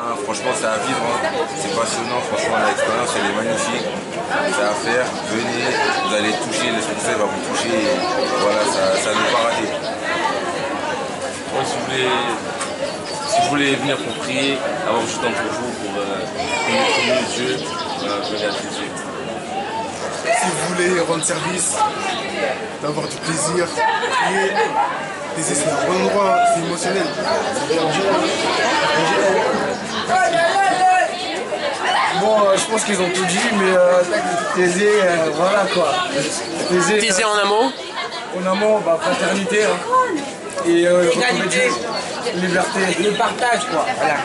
Ah, franchement, c'est à vivre, hein. c'est passionnant, franchement, l'expérience elle est magnifique. C'est à faire, venez, vous allez toucher, le spectacle va vous toucher, et voilà, ça, ça ne pas rater. Moi, si vous voulez, si vous voulez venir pour prier, avoir du temps pour vous, pour euh, prier Dieu, euh, venez à Jésus. Si vous voulez rendre service, d'avoir du plaisir, prier, c'est un bon endroit, c'est émotionnel. Bon, euh, je pense qu'ils ont tout dit, mais euh, Thésée, euh, voilà quoi. Thésée, Thésée en un mot en amont, bah, fraternité. hein. Et euh, liberté. Le partage, quoi. Voilà.